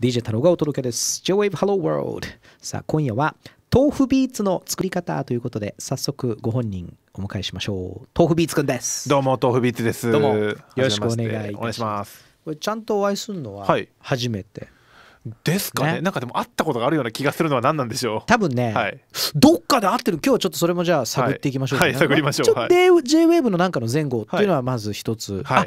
DJ 太郎がお届けです。J-Wave Hello World さあ今夜は豆腐ビーツの作り方ということで早速ご本人お迎えしましょう。豆腐ビーツくんです。どうも豆腐ビーツです。どうも。よろしくお願いいたします。これちゃんとお会いするのははい。初めて、ですかね。ね。なんかでも会ったことがあるような気がするのは何なんでしょ多分ね、うはい。どっかで会ってる。今日はちょっとそれもじゃあ探っていきましょうかね、はい。はい。探りましょう。ちょっとはい。J-Wave のなんかの前後っていうのはまず一つ、はい。あ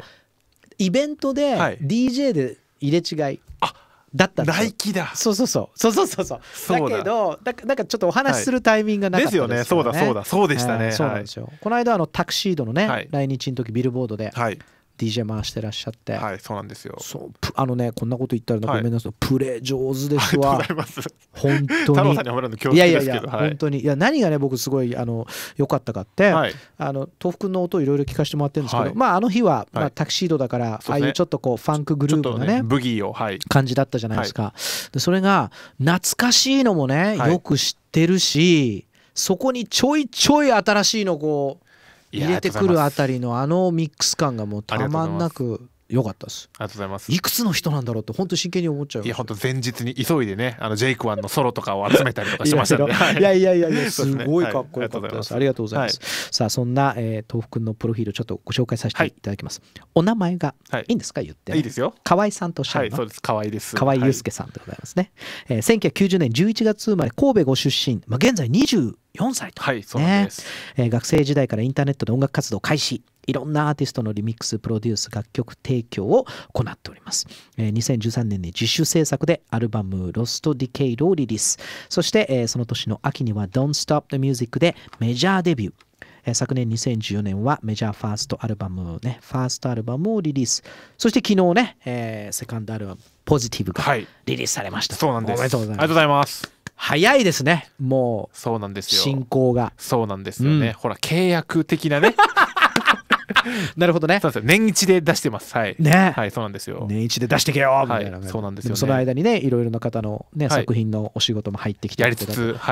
イベントではい。DJ で入れ違い。あだったんですよ。ナイキだ。そうそうそう。そうそうそうそう。そうだけどだ、なんかちょっとお話しするタイミングがなかったですよね。ですよね。そうだそうだ。そうでしたね。そうなんですよ。この間あのタクシードのね、来日の時ビルボードで、はい DJ 回してらっしゃって、はいそうなんですよ。そうプあのねこんなこと言ったらはい。ごめんなさい、プレー上手でありがとうすわございます本当にい。やいやいや、はい本当に。いや何がね僕すごいあの良かったかって、はい。あの豆腐くんの音をいろいろ聞かせてもらってるんですけど、はい。まああの日は、まあ、はいタクシードだから、ね。ああいうちょっとこうファンクグルーヴなねねブギーをはい。感じだったじゃないですか、でそれが懐かしいのもね、はい。よく知ってるしそこにちょいちょい新しいのこう入れてくるあたりのあのミックス感がもうたまんなく良かったです。ありがとうございます。いくつの人なんだろうって本当に真剣に思っちゃいました。いや本当前日に急いでねあのジェイクワンのソロとかを集めたりとかしましたんでいやいやい。やいやすごいかっこよかったです。ありがとうございます。さあそんな、えー、豆腐くんのプロフィールちょっとご紹介させていただきます。お名前がはいいいんですか言って、い。いですよ。河合さんとおっしゃるの？はいそうです。可愛いです。河合祐はい介さんでございますね、えー1990年11月生まれ神戸ご出身、まあ、現在24歳と、はいそうです。えー学生時代からインターネットで音楽活動を開始いろんなアーティストのリミックスプロデュース楽曲提供を行っております、えー2013年に自主制作でアルバム「ロスト・ディケイド」をリリース。そして、えーその年の秋には「Don't Stop the Music」でメジャーデビューえー昨年2014年はメジャーファーストアルバムねファーストアルバムをリリース。そして昨日ね、えーセカンドアルバム「ポジティブがはい。リリースされました、そうなんです。おめでとうございます。ありがとうございます。早いですね。もそうなんですうよ。進行が。そうなんですよね、うん。ほら契約的なね なるほどね。そうですよ。年一で出してます。はい。ね。はいそうなんですよ、年一で出してけよ。みたいなはいそうなんですよね。もその間にねいろいろな方の、ねはい。作品のお仕事も入ってきてると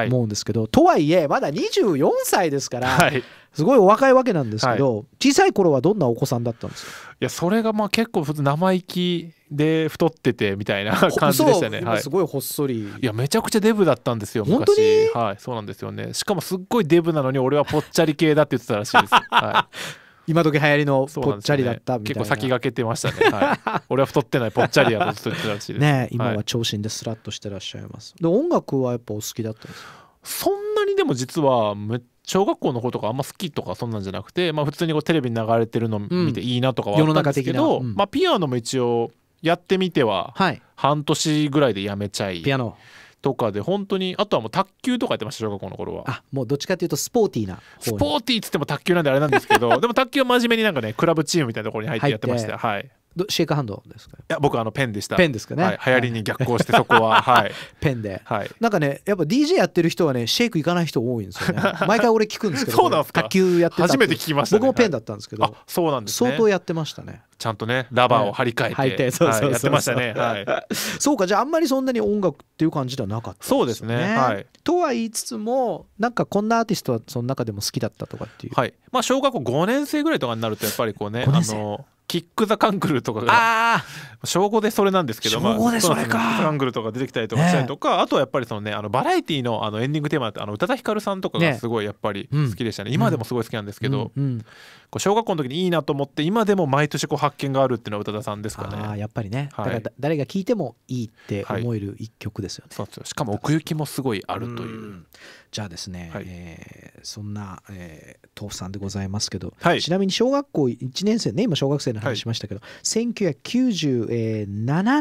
思うんですけど、とはいえまだ24歳ですから、はい。いすごいお若いわけなんですけど、小さい頃はどんなお子さんだったんですか？やそれがまあ結構普通生意気で太っててみたいな感じでしたね。はい。すごいほっそり、いやめちゃくちゃデブだったんですよ本当に？昔はい。そうなんですよね。しかもすっごいデブなのに俺はぽっちゃり系だって言ってたらしいです。はい 今時流行りのぽっちゃりだったみたいな。結構先駆けてましたね、はい、俺は太ってないぽっちゃりやとずってたらしいです。ね今ははい長身でスラッとしてらっしゃいます、で音楽はやっぱお好きだったんですか？そんなにでも実はめ小学校の頃とかあんま好きとかそんなんじゃなくて、まあ、普通にこうテレビに流れてるの見ていいなとかはあったんですけど、世の中的な。うん。まあ、ピアノも一応やってみてははい。半年ぐらいでやめちゃい。ピアノとかで本当にあとはもう卓球とかやってました小学校の頃は。あもうどっちかっていうとスポーティーなスポーティーっつっても卓球なんであれなんですけどでも卓球は真面目になんかねクラブチームみたいなところに入ってやってましたはいシェイクハンドですか？や僕あのペンでした。ペンですかね、はい、流行りに逆行してそこははい。ペンで。はい。なんかねやっぱ DJ やってる人はねシェイク行かない人多いんですよね。毎回俺聞くんですけどそうなんすか？卓球やってた初めて聞きましたね。僕もペンだったんですけど、あそうなんですね。相当やってましたね。ちゃんとねラバーを張り替えて,、て そうそうそうはいやってましたね。はい。そうかじゃああんまりそんなに音楽っていう感じではなかったんそうですね。はい。とは言いつつもなんかこんなアーティストはその中でも好きだったとかっていう、はい。まあ小学校5年生ぐらいとかになるとやっぱりこうね5年生。あのキック・ザ・カンクルとかがあ小5でそれなんですけど小五でそれか。カンクルとか出てきたりとかしたりとか、あとはやっぱりそのねあのバラエティのあのエンディングテーマってあの宇多田ヒカルさんとかがね。すごいやっぱりうん。好きでしたね、今でもすごい好きなんですけど、うんうんこう小学校の時にいいなと思って今でも毎年こう発見があるっていうのは宇多田さんですかああね。やっぱりね、はい。だからだ誰が聴いてもいいって思える一曲ですよね、そうなんです。よしかも奥行きもすごいあるという。ん。じゃあですね、はい。えーそんな、えー豆腐さんでございますけど、はい。ちなみに小学校1年生ね今小学生の話しましたけど、1997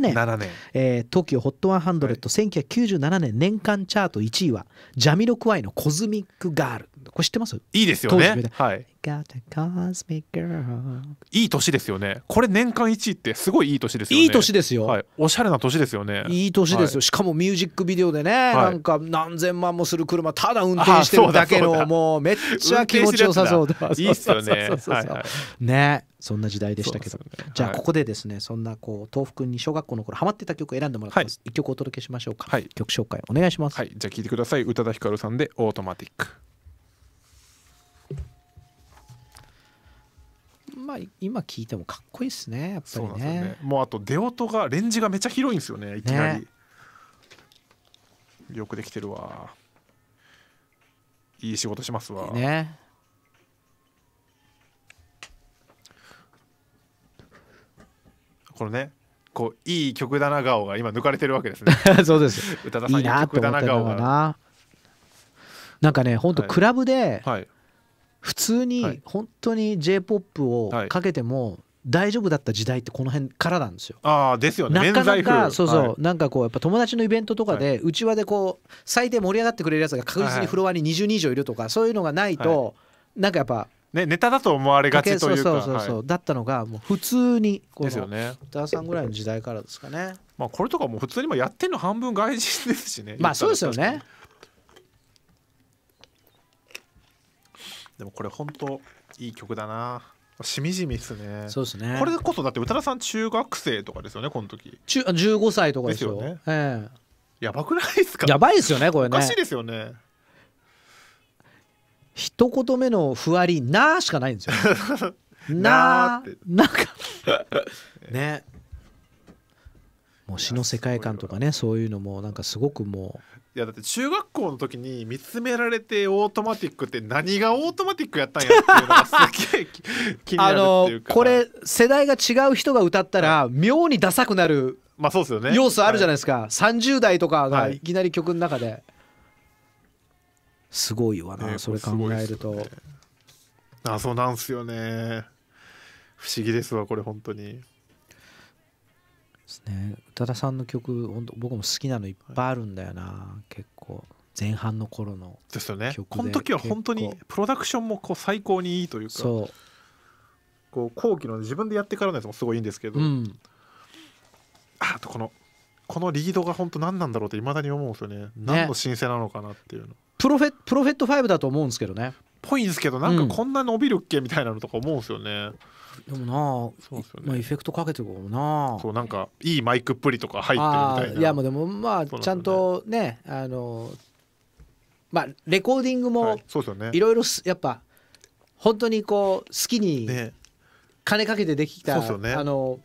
年、7年えー、東京 HOT100、1997年年間チャート1位はジャミロクワイの「コズミックガール」これ知ってます？いいですよね。ねはい。いい年ですよね。これ年間1位ってすごいいい年ですよね。いい年ですよ、はい、おしゃれな年ですよね。いい年ですよ、はしかもミュージックビデオでね、い。なんか何千万もする車ただ運転してるだけのもうめっちゃ気持ちよさそうだ。いいっすよね。ねそんな時代でしたけど、ね。じゃあはい。ここでですねそんなこう豆腐くんに小学校の頃ハマってた曲を選んでもらってます、一曲お届けしましょうか、はい。曲紹介お願いします、はい、じゃあ聞いてください。宇多田ヒカルさんでオートマティック今今聞いてもかっこいいっすねやっぱりね。ね。もうあと出音がレンジがめっちゃ広いんですよねいきなり、ねよくできてるわ。いい仕事しますわ、ね。このねこういい曲だな顔が今抜かれてるわけですね。そうです。宇多田さんいい曲だな顔がかな。なんかね本当はい。クラブではい普通はにい。本当に j p o p をはい。かけても大丈夫だった時代ってこの辺からなんですよ。ああですよね。なかなかそうそう、はい。なんかこうやっぱ友達のイベントとかでうちわでこう最低盛り上がってくれるやつが確実にフロアに20人以上いるとかそういうのがないとなんかやっぱねネタだと思われがちというかそうそうそうだったのがもう普通にこのいですよね。宇多田さんぐらいの時代からですかね。まあこれとかもう普通にもやってんの半分外人ですしね。まあそうですよね。でもこれ本当いい曲だなしみじみっすねそうですね。これこそだって宇多田さん中学生とかですよねこの時中15歳とかですよ。ねえやばくないですか？えやばいですよねこれねおか。しいですよね一言目のふわりなーしかないんですよ。ななーーってなんかね。もう詩の世界観とかねそういうのもなんかすごくもいやだって中学校の時に見つめられてオートマティックって何がオートマティックやったんやっていうのがすげえき気になるあのっていうか。これ世代が違う人が歌ったら妙にダサくなるまあそうですよね。要素あるじゃないいですか。30代とかがはい。いきなり曲の中で。すごいわねなそれ考えると。ねあそうなんすよね。不思議ですわこれ本当にですね。宇多田さんの曲本当僕も好きなのいっぱいあるんだよな。結構前半の頃のですよね。この時は本当にプロダクションもこう最高にいいというかそこう後期の自分でやってからのやつもすごいいいんですけど、ううん。ああとこのこのリードが本当何なんだろうっていまだに思うんですよね。何の申請なのかなっていうの。プロフェプロフェット5だと思うんですけどねぽいんですけどなんうん。かこんな伸びるっけみたいなのとか思うんですよね、でもなそうですよね。まあ、エフェクトかけてるかもなそうなんかいいマイクっぷりとか入ってるみあたいな。いーやもうでもまあちゃんとねあのまあレコーディングもはい、そうですよね。いろいろすやっぱ本当にこう好きにね。金かけてできた、そうですよね。あの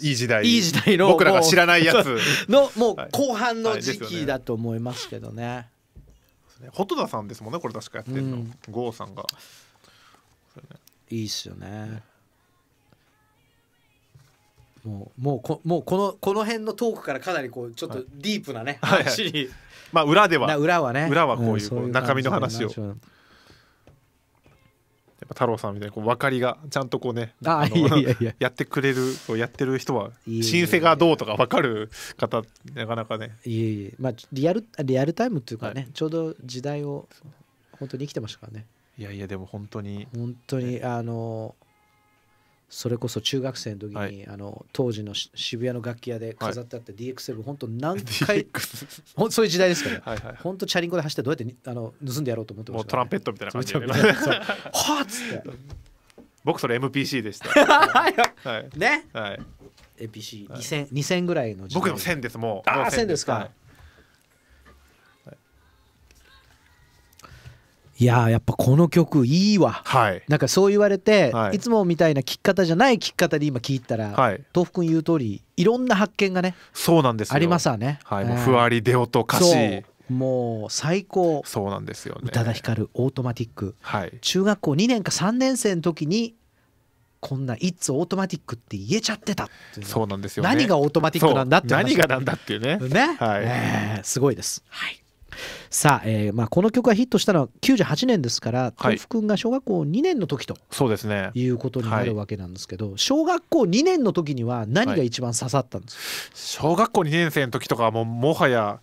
いい時代。いい時代の僕らが知らないやつ。のもうはい。後半の時期だと思いますけどね。ホトダさんですもんねこれ確かやってんの、うん。ゴーさんが。いいっすよね。もうもうこもうこのこの辺のトークからかなりこうちょっとディープなね、はいはい。話に。まあ裏では。裏はね。裏はこういうそこう中身の話を感ぱ太郎さんみたいにこう分かりがちゃんとこうねあのいやいやいや。やってくれるやってる人はいえいえシンセがどうとか分かる方なかなかね。いえいえ。まあリアルリアルタイムっていうかね、はい。ちょうど時代を本当に生きてましたからね。いやいやでも本当に。本当にあのそれこそ中学生の時に、はい。あの当時のし渋谷の楽器屋で飾ってあった DX7、本当何回ほんそういう時代ですから。はいはい。はい本当チャリンコで走ってどうやってにあの盗んでやろうと思ってまもしたね、うトランペットみたいな感じでね。はあっつって。僕それ MPC でした。はい。ねはい。APC2000 2000ぐらいの時代。僕でも1000です。もう。あーもう1000です。かはいいやーやっぱこの曲いいわ。はい。なんかそう言われて、はい。い、つもみたいな聴き方じゃない聴き方で今聴いたら、はい。豆腐くん言う通りいろんな発見がねそうなんですよ。ありますわね。はい。もうえーふわり出音歌詞。そう。もう最高。そうなんですよね。宇多田ヒカルオートマティック。はい。中学校2年か3年生の時にこんな「It's オートマティック」って言えちゃってたってそうなんですよね。何がオートマティックなんだって何がなんだっていうね。ね、はい。えーすごいです、はい、さあ、えーまあ、この曲がヒットしたのは98年ですから豆腐くんが小学校2年の時とそうですね。いうことになるわけなんですけど、小学校2年の時には何が一番刺さったんですか、小学校2年生の時とかはもうもはや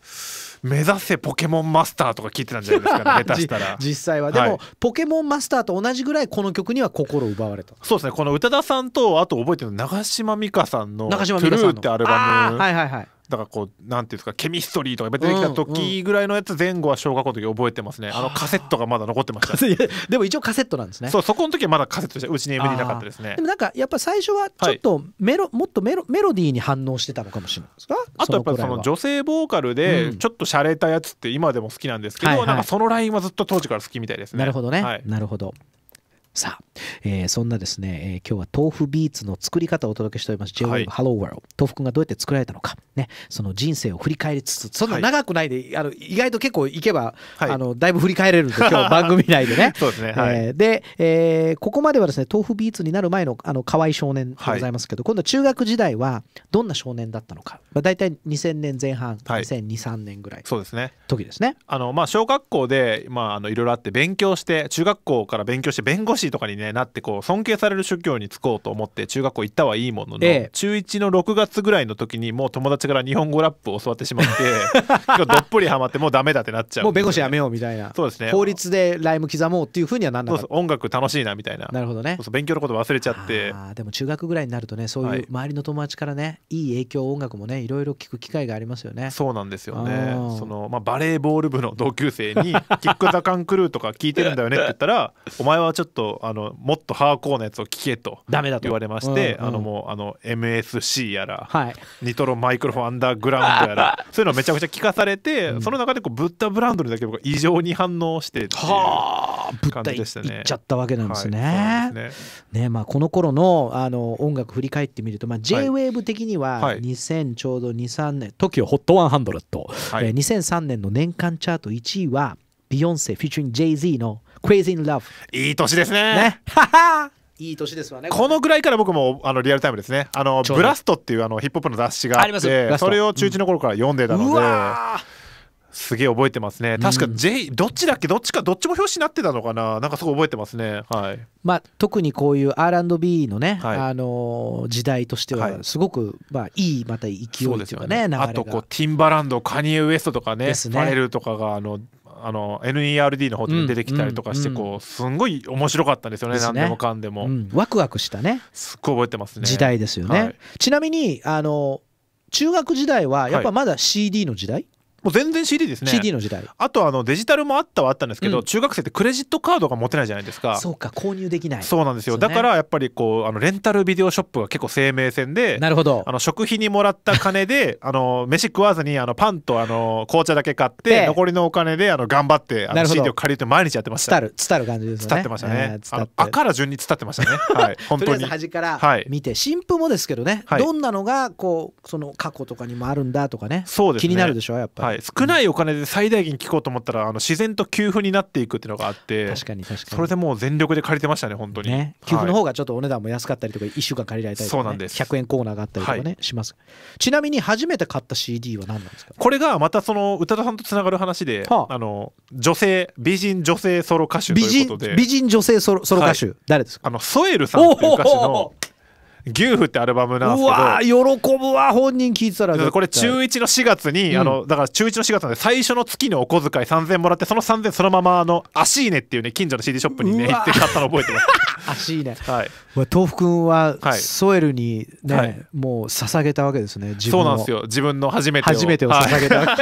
目指せポケモンマスターとか聞いてたんじゃないですかね 下手したら。じ実際は。でも、はい。ポケモンマスターと同じぐらいこの曲には心を奪われたそうですね。この宇多田さんとあと覚えてるの長嶋美香さんの「トゥルー」美嘉さんの。ってアルバム。はいはいはいだからこうなんていうんですかケミストリーとか出てきた時ぐらいのやつ前後は小学校の時覚えてますね。あのカセットがまだ残ってました。でも一応カセットなんですね。そうそこの時はまだカセットでうちに MD なかったですね。でもなんかやっぱ最初はちょっとメロ、もっとメロメロディーに反応してたのかもしれないですかあとやっぱりその女性ボーカルうん。でちょっと洒落たやつって今でも好きなんですけど、はいはい。なんかそのラインはずっと当時から好きみたいですね。なるほどね、はい、なるほどえーそんなですね、えー今日は豆腐ビーツの作り方をお届けしております。j w は a い v Hello World 豆腐くんがどうやって作られたのか。ね。その人生を振り返りつつそんなはい長くないで、あの意外と結構いけば、はい。あのだいぶ振り返れるんで 今日番組内でね。そうですね。はい、えーで、えーここまではですね豆腐ビーツになる前のあの河合少年でございますけど、今度は中学時代はどんな少年だったのか、まあ、大体2000年前半、はい。2002,3年ぐらい。そうですね。時ですね。あのまあ小学校でまああのいろいろあって勉強して中学校から勉強して弁護士とかに、ね、なってこう尊敬される宗教に就こうと思って中学校行ったはいいものの、ええ。中1の6月ぐらいの時にもう友達から日本語ラップを教わってしまって 結構どっぷりハマってもうダメだってなっちゃうもう弁護士やめよようみたいな。そうですね。法律でライム刻もうっていうふうにはなんなかった。音楽楽しいなみたいな。なるほどね。勉強のこと忘れちゃって。あーでも中学ぐらいになるとねそうはい。いう周りの友達からねいい影響音楽もねいろいろ聞く機会がありますよね。そうなんですよね。その、まあ、バレーボール部の同級生に「キック・ザ・カン・クルー」とか聞いてるんだよねって言ったら「お前はちょっとあのもっとハーコーなやつを聞け」とダメだと。言われまして、うんうん。あのもうあの MSC やらはい。ニトロマイクロフォンアンダーグラウンドやら そういうのをめちゃくちゃ聞かされて、うん。その中でこうブッダブランドにだけ僕は異常に反応してっていう感じでしたねいっちゃったわけなんですね。はいすね。ねまあ、この頃のあの音楽振り返ってみると、まあ、JWAVE 的にははい。2000ちょうど23年 TOKIOHOT100、はい。えー2003年の年間チャート1位はビヨンセ featuring Jay-Z の Crazy in Love いい年ですね。ね。はは。いい年ですわねこのぐらいから僕もあのリアルタイムですね。あのブラストっていうあのヒップホップの雑誌があありますってそれを中1の頃から読んでたので、うわすげえ覚えてますね。確か J、どっちだっけ？どっちかどっちも表紙になってたのかな？なんかすごい覚えてますね。はい。まあ、特にこういう R&B のね、はい。あのー時代としてははい。すごく、まあ、いいまた勢いっていうかね流れが。あとこうティンバランドカニエ・ウエストとかねね。ファレルとかがあのあの NERD の方で出てきたりとかしてうんこうすんごい面白かったんですよねね。何でもかんでも、うん、ワクワクしたね。すっごい覚えてますね。時代ですよね、はい。ちなみにあの中学時代はやっぱまだ CD の時代、もう全然 CD ですね。CD の時代。あとあのデジタルもあったはあったんですけど、うん。中学生ってクレジットカードが持てないじゃないですか。そうか購入できない。そうなんですよ、ね。だからやっぱりこうあのレンタルビデオショップが結構生命線でなるほど。あの食費にもらった金で あの飯食わずにあのパンとあの紅茶だけ買ってで残りのお金であの頑張ってあの CD を借りて毎日やってました。伝る伝る感じですよね。伝ってましたね。えー、あから順に伝ってましたね。はい本とりあえ当にず端からはい。見て、新譜もですけどね、はい。どんなのがこうその過去とかにもあるんだとかねそうですね。気になるでしょやっぱり、はい、少ないお金で最大限聞こうと思ったらあの自然と給付になっていくっていうのがあって確かに確かに。それでもう全力で借りてましたね本当に。ね、給付のはい。方がちょっとお値段も安かったりとか1週間借りられたりとか、ね、そうなんです。100円コーナーがあったりとかね、します。ちなみに初めて買った CD は何なんですか？これがまたその宇多田さんとつながる話で、はあ。あの女性美人女性ソロ歌手と美人いうことで。美人女性ソロソロ歌手、誰ですか？あのソエルさんっていう歌手おの「牛婦」ってアルバムなんですけど。うわー喜ぶわ本人聞いてたらこれ中1の4月に、うん。あのだから中1の4月なんで最初の月のお小遣い3000もらってその3000そのままあのアシーネっていうね近所の CD ショップにね行って買ったの覚えてます。足いいねはい。豆腐くんははい。ソエルにね、はい。もう捧げたわけですね自分をそうなんですよ。自分の初めてを。初めてをはい捧げたわ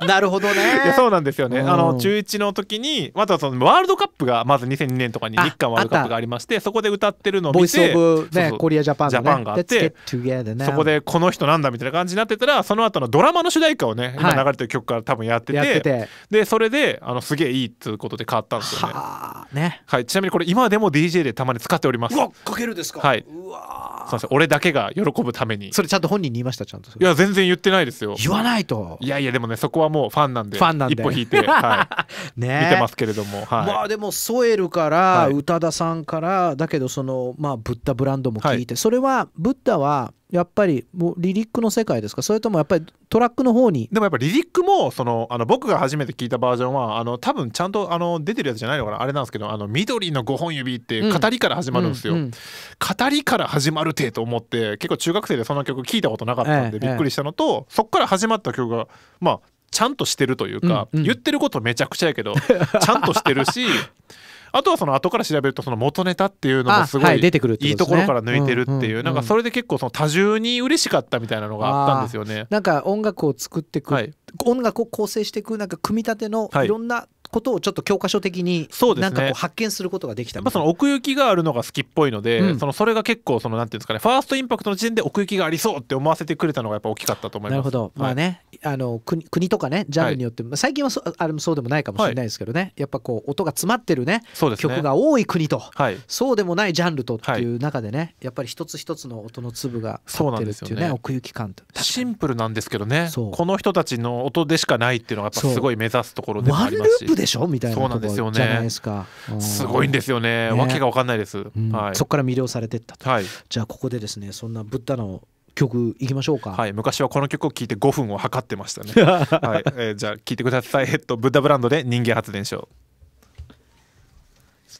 け、なるほどね。そうなんですよね、うん。あの中1の時にまたそのワールドカップがまず2002年とかにあ日韓ワールドカップがありましてそこで歌ってるのを見ボイスてオブ、ね、コリアジャパンの、ね、ジャパンがあって Let's get together now そこでこの人なんだみたいな感じになってたらその後のドラマの主題歌をね今はい。流れてる曲から多分やってて,、やってて。でそれであのすげえいいっていうことで変わったんですよね。はあね。はい、ちなみにこれ今でも DJ でたまに使っております。うわかけるですか？はい。うわそうなんですよ俺だけが喜ぶために。いそれちゃんと本人に言いましたちゃんと。それや全然言ってないですよ。言わないと。いやいやでもねそこはもうファンなんで。ファンなんで。一歩引いて、はい、ね。見てますけれども、はい。まあでもソエルからはい。宇多田さんからだけどそのまあブッダブランドも聞い。てそれはブッダはやっぱりもうリリックの世界ですか？それともやっぱりトラックの方に？でもやっぱリリックもそのあの僕が初めて聞いたバージョンはあの多分ちゃんとあの出てるやつじゃないのかな。あれなんですけど「あの緑の5本指」ってうん語りから始まるんですよ。うんうん。語りから始まるてと思って結構中学生でその曲聞いたことなかったんええでびっくりしたのと、そっから始まった曲がまあちゃんとしてるというか、うんうん。言ってることめちゃくちゃやけどちゃんとしてるし あとはその後から調べるとその元ネタっていうのもすごあはいい出てくるいいこところから抜いてるっていう、うなんかそれで結構その多重に嬉しかったみたいなのがあったんですよね。なんか音楽を作っていく、はい。音楽を構成していくなんか組み立てのはい。いろんなことをちょっと教科書的になんかこう発見することができたやっぱその奥行きがあるのが好きっぽいので、うん。そのそれが結構そのなんていうんですかねファーストインパクトの時点で奥行きがありそうって思わせてくれたのがやっぱ大きかったと思います。なるほど、まあはいねあの国国とかねジャンルによって、まあ最近はそあれもそうでもないかもしれないですけどね、やっぱこう音が詰まってるね。ね。曲が多い国と。はい。そうでもないジャンルとっていう中でね、やっぱり一つ一つの音の粒が立ってるっていうそうなんですよね。ね奥行き感シンプルなんですけどね。この人たちの音でしかないっていうのがやっぱすごい目指すところでもありますしでしょ？みたいなそうなんですよね。とこじゃないですか、うん。すごいんですよね。ね。わけが分かんないです、うん。はい。そこから魅了されてったと。はい、じゃあここでですねそんなブッダの曲いきましょうか、はい、昔はこの曲を聴いて5分を測ってましたね。はい、えーじゃあ聴いてください。えっとブッダブランドで人間発電所。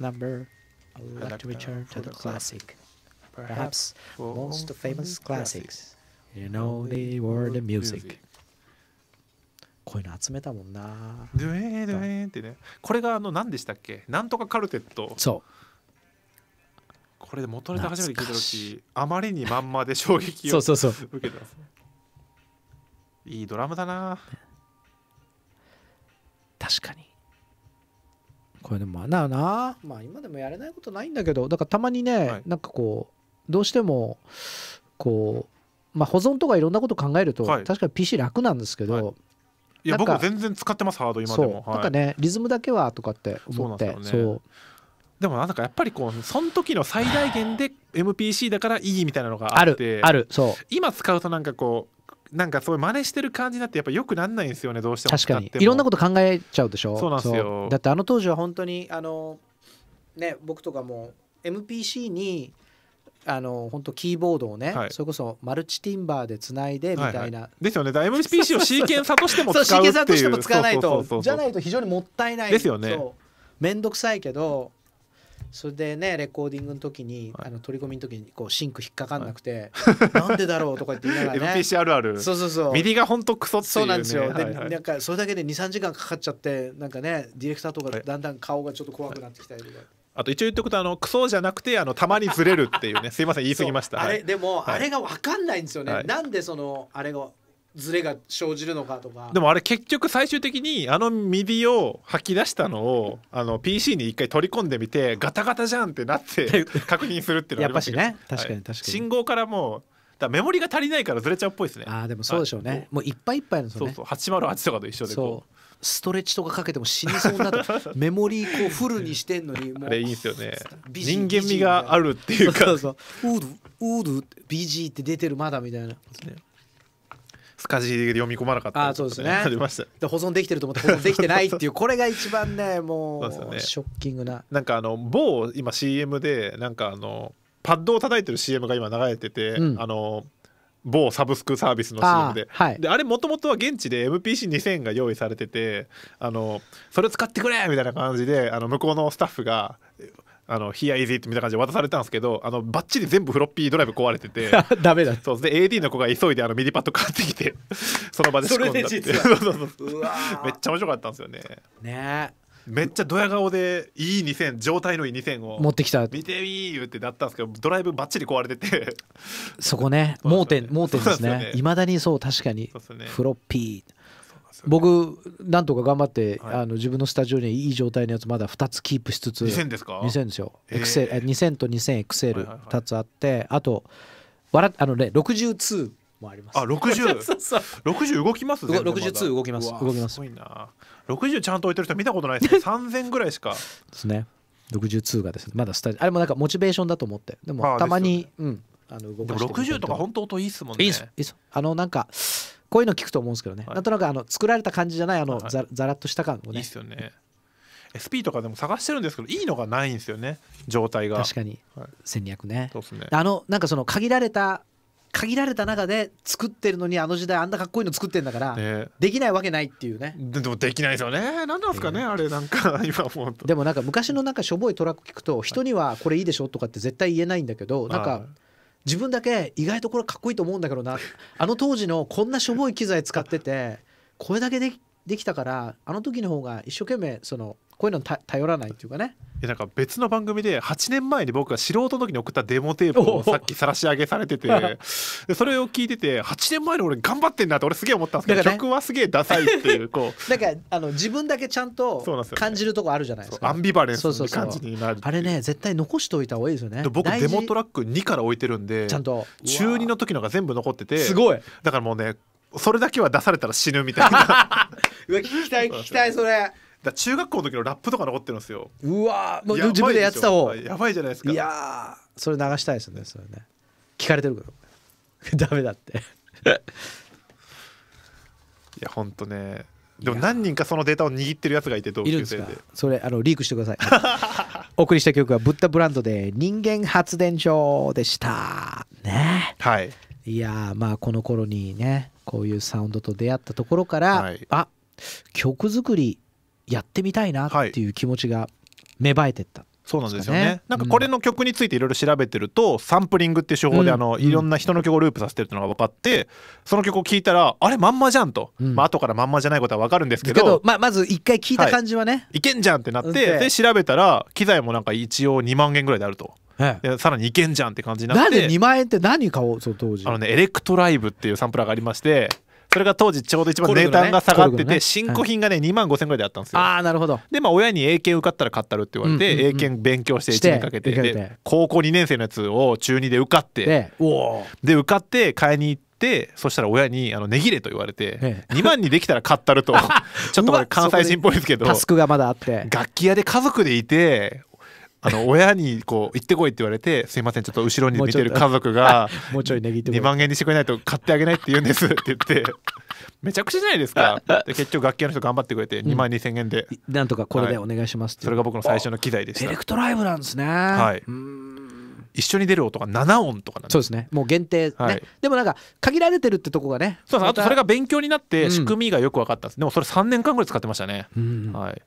Number I would like to return to the classic. Perhaps most famous classics. you know the world of music こういうの集めたもんな。ドゥエードゥエーってね。これがあの何でしたっけ？なんとかカルテット。そう。これで元ネタ初めて聞いた時あまりにまんまで衝撃をそうそうそう。受けた。いいドラムだな。確かに。これでもまあなあな。まあ今でもやれないことないんだけど。だからたまにね、はい。なんかこうどうしてもこうまあ保存とかいろんなこと考えると、はい。確かに PC 楽なんですけど、はいいや僕全然使ってますハード今でも、はい。なんかねリズムだけはとかって思ってそうなんですよね。でもなんかやっぱりこうその時の最大限で MPC だからいいみたいなのがあるあってあるそう。今使うとなんかこうなんかそういう真似してる感じになってやっぱ良くなんないんですよねどうしても。確かに。いろんなこと考えちゃうでしょ？そうなんですよ。だってあの当時は本当にあのね僕とかも MPC にあの本当キーボードをね、はい。それこそマルチティンバーでつないでみたいな、はですよね。だから MPC をシーケンサーとしてもそう使うっていう。シーケンサーとしても使わないと。じゃないと非常にもったいない。ですよね。そう。めんどくさいけどそれでねレコーディングの時に、はい。あの取り込みの時にこうシンク引っかかんなくて、なんでだろうとか言って言いながらね。MPC あるあるそうそうそう。 MIDI が本当クソっていう、ね、そうなんですよ、ではいはいなんかそれだけで23時間かかっちゃってなんかねディレクターとかはい。だんだん顔がちょっと怖くなってきたりとか、あと一応言っておくとあのクソじゃなくてあのたまにずれるっていうねすいません言い過ぎました。あれ、はい。でも、はい。あれが分かんないんですよね、はい。なんでそのあれがズレが生じるのかとか。でもあれ結局最終的にあの MIDI を吐き出したのをあの PC に一回取り込んでみてガタガタじゃんってなって 確認するっていうのがありますよ。やっぱしね確かにはい確かに。信号からもうだメモリが足りないからずれちゃうっぽいですね。ああでもそうでしょうね、もういっぱいいっぱいなんですよね。そうそう808とかと一緒でこそうストレッチとかかけても死にそうになって メモリーこうフルにしてんのにもあれいいんですよね。美人人間味があるっていうか。そうそうそう。ウードウード BG って出てるまだみたいな。スカジーで読み込まなかった。りとかあそうですね。ありました。で保存できてると思って保存できてないっていう これが一番ねもそうね。うショッキングな。なんかあの某今 CM でなんかあのパッドを叩いてる CM が今流れてて、うん。あの某サブスクサービスのあ CM で,、はい。であれもともとは現地で MPC2000 が用意されててあのそれ使ってくれみたいな感じであの向こうのスタッフがあの「Here is it」みたいな感じで渡されたんですけどあのバッチリ全部フロッピードライブ壊れてて。ダメだ。そうで AD の子が急いであの MIDI パッド 買ってきてその場で仕込んだって めっちゃ面白かったんですよね。ねめっちゃドヤ顔でいい2000状態のいい2000を。持ってきた。見てみーってなったんですけどドライブバッチリ壊れてて。そこね盲点盲点ですね。ね。いまだにそう確かに。フロッピー。僕なんとか頑張って、はい。あの自分のスタジオにいい状態のやつまだ2つキープしつつ2000ですか？2000ですよ、へー。Excel え2000と 2000XL2 はいはいはい。つあって、あと笑っあのね62もあります。あ60 そうそう。60動きます？動全然まだ。60動きます。動きます。すごいな。60ちゃんと置いてる人見たことないですね。3000ぐらいしか。ですね。62がですね。まだスタジオあれもなんかモチベーションだと思って。でもたまに、うんあの動かしてみて60とか。本当音いいっすもんね。いいっす。いいっす。あのなんかこういうの聞くと思うんですけどね、はい。なんとなくあの作られた感じじゃないあの、ざざらっとした感をいいねっすよね。SP とかでも探してるんですけどいいのがないんですよね。状態が。確かに。はい。戦略ね。そうですね。あのなんかその限られた限られた中で作ってるのにあの時代あんなかっこいいの作ってんだから、ね。できないわけないっていうね。ででもできないですよね。何なんですかねあれなんか 今思うと。でもなんか昔のなんかしょぼいトラック聞くと人にはこれいいでしょとかって絶対言えないんだけどなんはかい自分だけ意外とこれかっこいいと思うんだけどな。あの当時のこんなしょぼい機材使っててこれだけできできたからあの時の方が一生懸命そのこういうの頼らないっていうかね。いやなんか別の番組で8年前に僕が素人の時に送ったデモテープをさっき晒し上げされてて でそれを聞いてて8年前の俺頑張ってんなって俺すげえ思ったんですけど、曲はすげえダサいっていうこう。なんかあの自分だけちゃんとそうなんですよね。感じるとこあるじゃないですか。アンビバレンスそうそうそう。な感じになるあれね絶対残しておいた方がいいですよね。で僕デモトラック2から置いてるんでちゃんと。中2の時のが全部残っててすごい。だからもうねそれだけは出されたら死ぬみたいな。うわ聞きたい聞きたいそれら中学校の時のラップとか残ってるんですよ。うわもう自分でやってた方。やばいじゃないですか。いやーそれ流したいですねそれね。聞かれてるから ダメだって。いやほんとね。でも何人かそのデータを握ってるやつがいて同いるんですか？級生でそれあのリークしてください。お送りした曲はブッダブランドで人間発電所でした。ね。はい。いやーまあこの頃にねこういうサウンドと出会ったところから、はい。あ曲作りやってみたいなっていう気持ちが芽生えてった、そうなんですよね。ねなんかこれの曲についていろいろ調べてると、サンプリングっていう手法でうん。あのいろんな人の曲をループさせてるっていうのが分かってその曲を聴いたらあれまんまじゃんと、うん。まあ後からまんまじゃないことは分かるんですけけどどまあまず一回聞いた感じはね、い。けんじゃんってなってでで調べたら機材もなんか一応2万円ぐらいであると。ええ。でさらにいけんじゃんって感じにななんでって2万円って何買おうそう当時。あのねエレクトライブっていうサンプラーがありましてそれが当時ちょうど一番値段が下がってて新古品がね2万5千ぐらいであったんですよ。ああなるほど。でまあ親に英検受かったら買ったるって言われて、英検勉強してして1年かけて。高校2年生のやつを中2で受かって。で受かって買いに行ってそしたら親にあの値切れと言われて、ええ。2万にできたら買ったると。ちょっとこれ関西人っぽいですけど。タスクがまだあって。楽器屋で家族でいてあの親にこう行ってこいって言われてすいませんちょっと後ろに見てる家族がもうちょい値切ってこい。2万円にしてくれないと買ってあげないって言うんですって言ってめちゃくちゃじゃないですか。で結局楽器屋の人頑張ってくれて2万2千円で、なんとかこれでお願いしますっていう。それが僕の最初の機材でした。エレクトライブなんですね。はい。一緒に出る音が7音とかそうですね。もう限定。ね、はい。でもなんか限られてるってとこがねそうそう。あとそれが勉強になっうん。て仕組みがよく分かったんです、でもそれ3年間ぐらい使ってましたね、うん。はい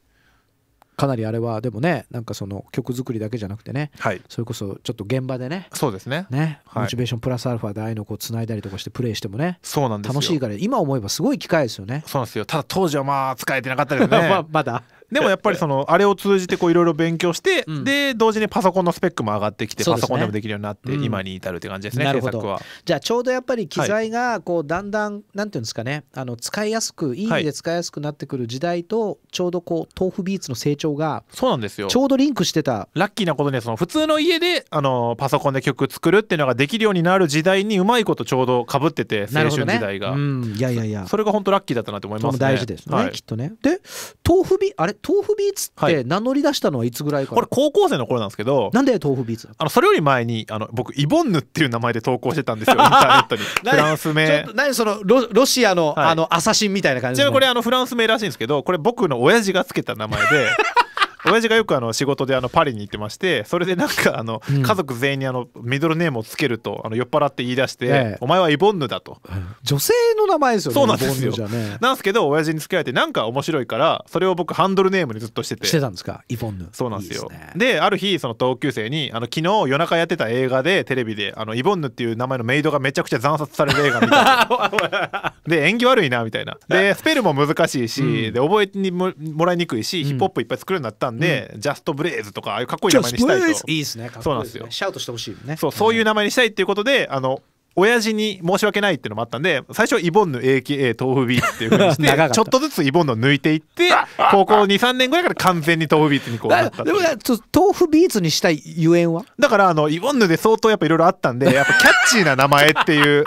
かなりあれはでもねなんかその曲作りだけじゃなくてねはい。それこそちょっと現場でねそうですね。ね、はい。モチベーションプラスアルファでああいうのをこうつないだりとかしてプレイしてもねそうなんですよ。楽しいから今思えばすごい機会ですよね。そうなんですよ。ただ当時はまあ使えてなかったです まあねまだでもやっぱりその あれを通じてこういろいろ勉強して、うん。で同時にパソコンのスペックも上がってきて、パソコンでもできるようになって、うん。今に至るって感じですねなるほど。制作は。じゃあちょうどやっぱり機材がこうだんだんなんていうんですかねあの使いやすくいい意味で使いやすくなってくる時代とちょうどこう豆腐ビーツの成長がそうなんですよ。ちょうどリンクしてた。ラッキーなことにその普通の家であのパソコンで曲作るっていうのができるようになる時代にうまいことちょうどかぶってて青春時代が、うん、いやいやいや。それが本当ラッキーだったなと思いますね。も大事ですね、はい。きっとね。で豆腐ビあれ豆腐ビーツってはい。名乗り出したのはいつぐらいから、これ高校生の頃なんですけどなんで豆腐ビーツだあのそれより前にあの僕イボンヌっていう名前で投稿してたんですよ インターネットに。フランス名。何そのロロシアの、はい。あのアサシンみたいな感じちなみにこれあのフランス名らしいんですけどこれ僕の親父がつけた名前で 親父がよくあの仕事であのパリに行ってましてそれでなんかあのうん家族全員にあのミドルネームをつけるとあの酔っ払って言い出してええ「お前はイボンヌだ」と。女性の名前ですよねそうなんですよ。なんですけど親父に付き合えてなんか面白いからそれを僕ハンドルネームにずっとしてて。してたんですか？イボンヌ。そうなんですよ。である日その同級生にあの昨日夜中やってた映画でテレビであのイボンヌっていう名前のメイドがめちゃくちゃ惨殺される映画見た で演技悪いなみたいな。でスペルも難しいし、うん。で覚えにももらいにくいし、うん。ヒップホップいっぱい作るようになったんで、ジャストブレイズとかああいうかっこいい名前にしたいと。いいですね。かっこいいですね。そうなんですよ。シャウトしてほしいね。そうそういう名前にしたいっていうことであの親父に申し訳ないっていうのもあったんで最初はイボンヌ AKA tofubeats っていうふうにして ちょっとずつイボンヌを抜いていって高校23年ぐらいから完全に tofubeats にこうなだったでも tofubeats にしたいゆえんは？だからあのイボンヌで相当やっぱいろいろあったんでやっぱキャッチーな名前っていう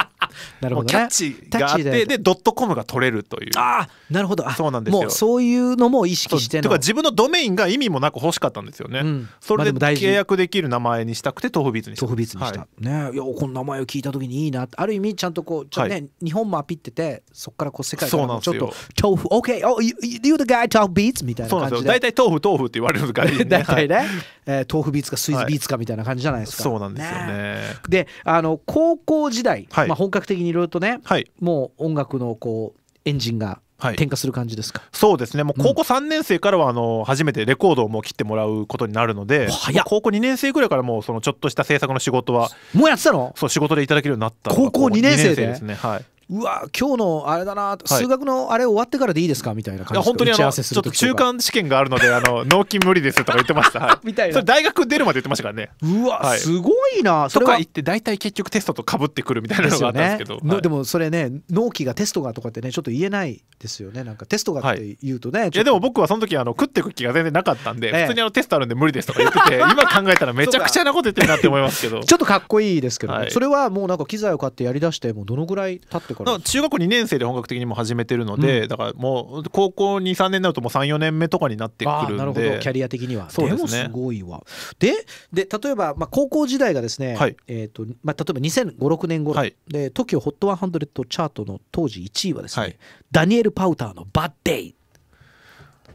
なるほどね。キャッチーがあってでドットコムが取れるという。ああなるほど。あそうなんですよ。もうそういうのも意識しての。とか自分のドメインが意味もなく欲しかったんですよね、うん。それで契約できる名前にしたくて tofubeats にした。 tofubeats にした、はい。ねいやこの名前を聞いた時にいいなある意味ちゃんとこうちょっとね、日本もアピっててそこからこう世界からもちょっと豆腐 OK oh you, you the guy 豆腐ビーツみたいなそうなん感じでですよ。大体豆腐豆腐って言われるから 大体ね、はい。えー豆腐ビーツかスイーズビーツかみたいな感じじゃないですか、そうなんですよね。であの高校時代、はい。まあ、本格的にいろいろとねはい。もう音楽のこうエンジンがはい転化する感じですか、そうですね。もう高校3年生からはあの初めてレコードをもう切ってもらうことになるので高校2年生ぐらいからもうそのちょっとした制作の仕事はもうやってたの？そう仕事でいただけるようになった高校二年生で？二ですね。はいうわ今日のあれだな、数学のあれ終わってからでいいですかみたいな感じいや本当にあ打ち合わのちょっとせする時とか中間試験があるのであの納期無理ですとか言ってました、はい、みたいな。それ大学出るまで言ってましたからね。うわ、はい。すごいな。それはとか言って大体結局テストとかぶってくるみたいなのがあったんですけど。はい。のでもそれね納期がテストがとかってねちょっと言えないですよね。なんかテストがって言うとね、いやでも僕はその時あの食ってく気が全然なかったんで、ええ。普通にあのテストあるんで無理ですとか言ってて今考えたらめちゃくちゃなこと言ってるなって思いますけど。ちょっとかっこいいですけど、ね。はい。それはもうなんか機材を買ってやりだしてもうどのぐらい経ってってから。中学校2年生で本格的にもう始めてるので、だからもう高校23年になるともう34年目とかになってくるんで。なるほど。キャリア的には。そうですね。もすごいわ。でで例えば、まあ、高校時代がですね、はい。えーとまあ、例えば2005,6年頃、はい。で TOKIOHOT100 チャートの当時1位はですね、はい。ダニエル・パウターの「バッデイ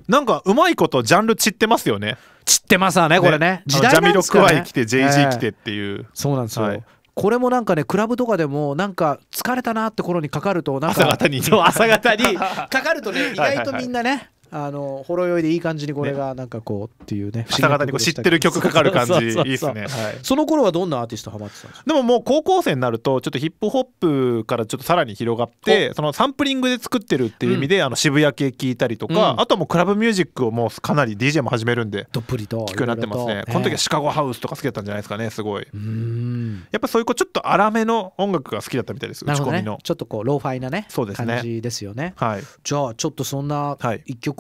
なんかうまいことジャンル散ってますよね」知ってますわねこれね。時代あのジャミロクワイ来て JG 来てええっていう、そうなんですよ、はいこれもなんかねクラブとかでもなんか疲れたなって頃にかかるとなんか朝方にそう朝方に。かかるとね意外とみんなねあのほろ酔いでいい感じにこれがなんかこうっていうね不思議な朝方にこう知ってる曲かかる感じ。いいですね、はい、その頃はどんなアーティストハマってたんですか？でももう高校生になるとちょっとヒップホップからちょっとさらに広がってそのサンプリングで作ってるっていう意味で、あの渋谷系聞いたりとか、うん。あとはもうクラブミュージックをもうかなり DJ も始めるんでどっぷりと。聞くようになってますね。この時はシカゴハウスとか好きだったんじゃないですかねすごい。うーん。やっぱそういうこうちょっと荒めの音楽が好きだったみたいです打ち込みの、ちょっとこうローファイなねそうですね。感じですよね。はい、じゃあちょっとそんなはい。一曲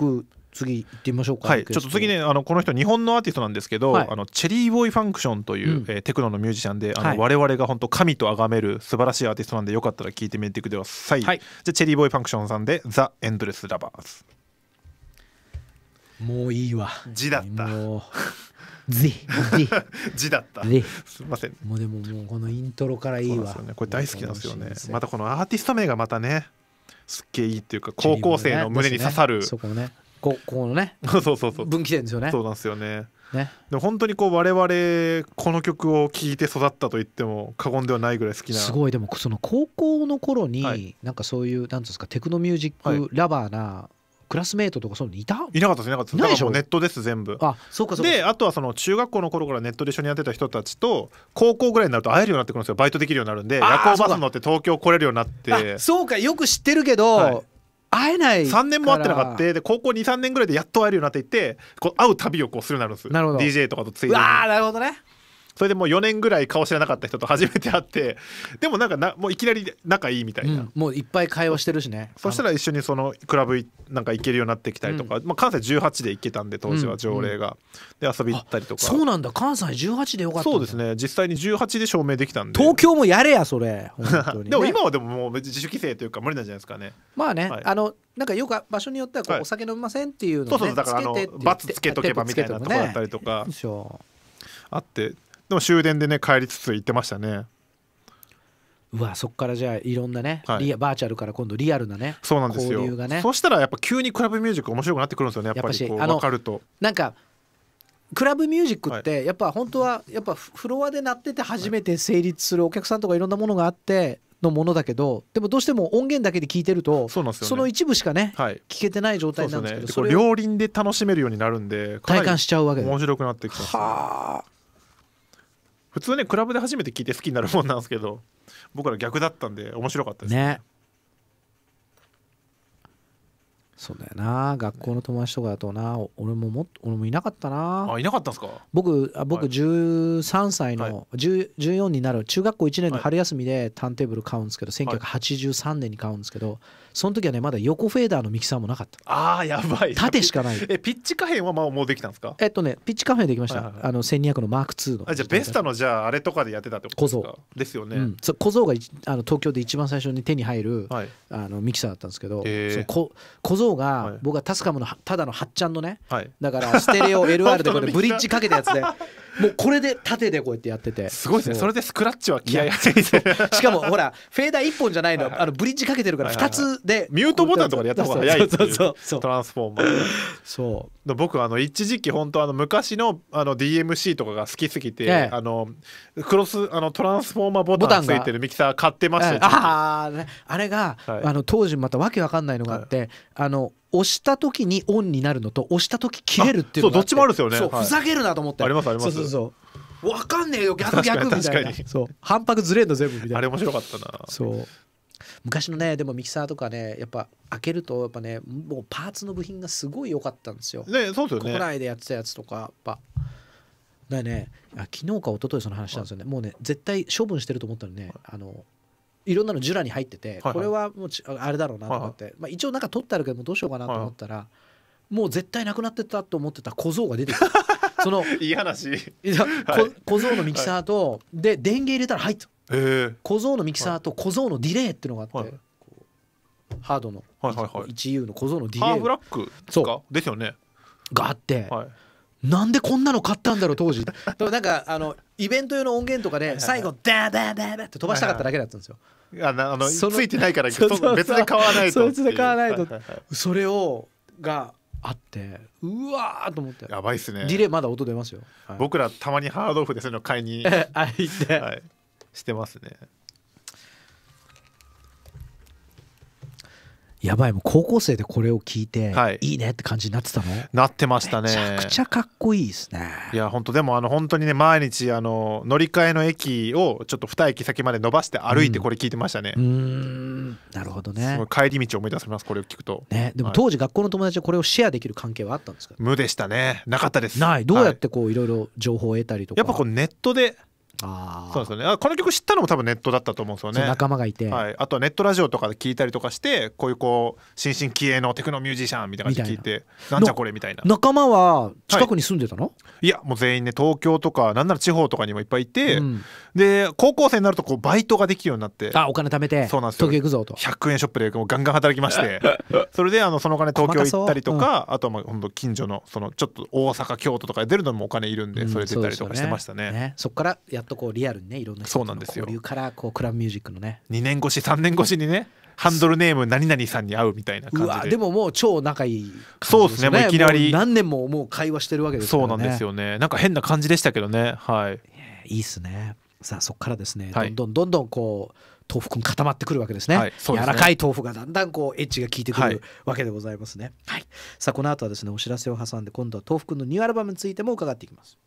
次行ってみましょうか。はい、ちょっと次ねあのこの人日本のアーティストなんですけど、はい。あの CHERRYBOY FUNCTION という、うん。えーテクノのミュージシャンであの、はい。我々が本当神と崇める素晴らしいアーティストなんでよかったら聞いてみてください、はい。じゃあ CHERRYBOY FUNCTION さんで「The Endless Lovers。もういいわ。字だった。もうぜぜ」字だった。ぜすみません。もうでももうこのイントロからいいわ。ね。これ大好きなんですよね。またこのアーティスト名がまでねすっげえいいっていうか高校生の胸に刺さる、そこのね。こここのねそうそうそう分岐点ですよね。そうなんですよね。ね。でも本当にこう我々この曲を聴いて育ったと言っても過言ではないぐらい好きな。すごい。でもその高校の頃に、はい。なんかそういうなんですかテクノミュージッはい。クラバーなクラスメートとかそういうのいた？いなかったですいなかったです。ネットです全部。あそうかそうか。であとはその中学校の頃からネットで一緒にやってた人たちと高校ぐらいになると会えるようになってくるんですよ。バイトできるようになるんで夜行バス乗って東京来れるようになって。あそうか。よく知ってるけど、はい会えない3年も会ってなからった。で高校23年ぐらいでやっと会えるようになっていってこう会う旅をこうするようになるんですなるほど。DJ とかとついうでに。わーなるほどねそれでもう4年ぐらい顔知らなかった人と初めて会ってでもなんかなもういきなり仲いいみたいな、うん、もういっぱい会話してるしねそしたら一緒にそのクラブいなんか行けるようになってきたりとか、まあ、関西18で行けたんで当時は条例が、で遊び行ったりとか。そうなんだ。関西18でよかったそうですね。実際に18で証明できたんで。東京もやれやそれ。でも今はでももう自主規制というか無理なんじゃないですかね。まあね、はい。あのなんかよく場所によってはこう、はい。お酒飲みませんっていうのを、ね、そうそうだからあのつけてって言ってバツつけとけばみたいなとこだったりとか。あってでも終電でね帰りつつ行ってましたね。うわそっからじゃあいろんなね、はい。リアバーチャルから今度リアルなねそうなんですよ、交流がね。そしたらやっぱ急にクラブミュージック面白くなってくるんですよねやっぱりこう。やっぱしあの分かると。なんかクラブミュージックってやっぱ本当はやっぱフロアで鳴ってて初めて成立するお客さんとかいろんなものがあってのものだけどでもどうしても音源だけで聞いてるとそうなんですよね。その一部しかねはい。聞けてない状態そうですなんですけどそれをよね。でこう両輪で楽しめるようになるんでかなり体感しちゃうわけで。面白くなってきたはあ普通ねクラブで初めて聞いて好きになるもんなんですけど僕ら逆だったんで面白かったですね。そうだよな。学校の友達とかだとなお俺ももっ俺もいなかったな。あいなかったんですか？僕あ僕はい。13歳の、10 14になる中学校1年のはい。春休みでターンテーブル買うんですけど、1983年に買うんですけどその時はねまだ横フェーダーのミキサーもなかった。ああやばい。縦しかない。えピッチ可変はまあもうできたんですか？えっとねピッチカフェできました、はいはいはい。あの1200のマーク2の。あじゃあベスタのじゃああれとかでやってたってことです小かですよね、うん、そう小僧が一あの東京で一番最初に手に入る、はい。あのミキサーだったんですけど、へー。そのこ小僧はい。が僕がタスカムのはただの8ちゃんのねはい。だからステレオ LR でこれブリッジかけたやつで もうこれで縦でこうやってやってて。すごいですね。う。それでスクラッチは気合い入ってしかもほらフェーダー1本じゃないの。はいはい。あのブリッジかけてるから2はいはいはい。つで。ミュートボタンとかでやった方が早いってそういうそうそう。トランスフォーマー。そで僕あの一時期本当あの昔のあの DMC とかが好きすぎて、ええ。あのクロスあのトランスフォーマーボタンついてるミキサー買ってうましたよ、ああれがはい。あの当時またわけわかんないのがあってあの押した時にオンになるのと押した時切れるっていうのがあそうどっちもあるんですよね。そうはい。ふざけるなと思って。ありますあります。そうそうそう。わかんねえよ逆逆みたいな。そう。反拍ずれんの全部みたいな。あれ面白かったな。そう。昔のねでもミキサーとかねやっぱ開けるとやっぱねもうパーツの部品がすごい良かったんですよ。ねそうですよ国ね内でやってたやつとかやっぱ。だね。あ昨日か一昨日その話したんですよね、もうね絶対処分してると思ったのね、あのいろんなのジュラに入ってて、はいこれはもうちあれだろうなと思って、まあ、一応なんか取ってあるけどもうどうしようかなと思ったら、もう絶対なくなってたと思ってた小僧が出てきた。そのいい話。小僧のミキサーと、で電源入れたら入った。え。小僧のミキサーと小僧のディレイっていうのがあって、はい。ハードの、はいはいはい。1U の小僧のディハーレイフラックですそかですよね。があって、はい。なんでこんなの買ったんだろう当時。でもなんかあのイベント用の音源とかで最後ダーダーダーダーって飛ばしたかっただけだったんですよあなあのついてないから別で買わないと。そいつで買わないと。それをがあってうわーと思って。やばいっすね。ディレイまだ音出ますよ、はい、僕らたまにハードオフでそういうの買いに、はあ言って、い、してますねやばいもう高校生でこれを聞いて、はい。い、いねって感じになってたの？なってましたね。めちゃくちゃかっこいいですね。いや本当でもあの本当にね毎日あの乗り換えの駅をちょっと2駅先まで伸ばして歩いてこれ聞いてましたね。うー、ん。なるほどすね帰り道を思い出せますこれを聞くと。ね。でもはい。当時学校の友達はこれをシェアできる関係はあったんですか無でしたねなかったですないどうやっはてこういろいろ情報を得たりとかやっぱこうネットであー。そうですよね。あこの曲知ったのも多分ネットだったと思うんですよね。仲間がいて、はい、あとはネットラジオとかで聞いたりとかしてこういうこう新進気鋭のテクノミュージシャンみたいな感じで聞いてな。んじゃこれみたいな。仲間は近くに住んでたの、い。やもう全員ね東京とかなんなら地方とかにもいっぱいいて、うん。で高校生になるとこうバイトができるようになって。あお金貯めてそうなんですよ。東京行くぞと。100円ショップでもうガンガン働きまして それであのそのお金東京行ったりと細か、あとはまあ本当近所のそのちょっと大阪京都とかで出るのもお金いるんで、うんそれ出たりとかしてましたね。そうですよそっからやっとこうリアルにねいろんな人とのそうなんですよ。交流からこうクラブミュージックのね。2年越し3年越しにねハンドルネーム何々さんに会うみたいなう感じで。わでももう超仲いいそうですねもういきなり。何年ももう会話してるわけですからね。そうなんですよね。なんか変な感じでしたけどね。はい。いいっすね。さあそこからですね、はい。どんどんどんどんこう豆腐くん固まってくるわけですね,、はいすね。柔らかい豆腐がだんだんこうエッジが効いてくはい。るわけでございますね、はい、さあこの後はですねお知らせを挟んで今度は豆腐くんのニューアルバムについても伺っていきます